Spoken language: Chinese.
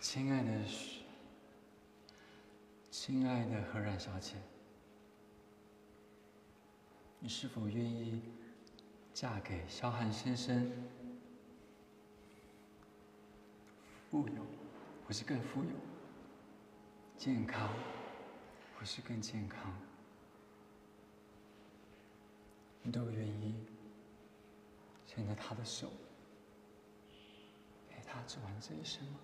亲爱的，亲爱的何冉小姐，你是否愿意嫁给萧寒先生？富有，或是更富有；健康，或是更健康，你都愿意牵着他的手，陪他走完这一生吗？